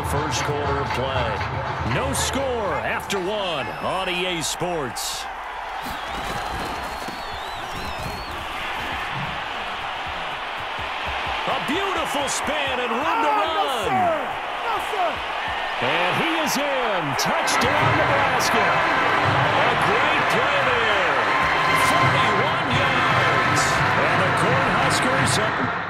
the first quarter of play. No score after one on EA Sports. A beautiful spin and room to oh, run. No, sir. No, sir. And he is in. Touchdown, Nebraska. A great play there. 41 yards. And the Cornhuskers up.